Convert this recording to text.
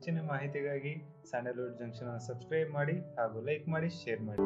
ಹೆಚ್ಚಿನ ಮಾಹಿತಿಗಾಗಿ Sandalwood junction subscribe ಮಾಡಿ ಹಾಗೂ ಲೈಕ್ ಮಾಡಿ ಶೇರ್ ಮಾಡಿ.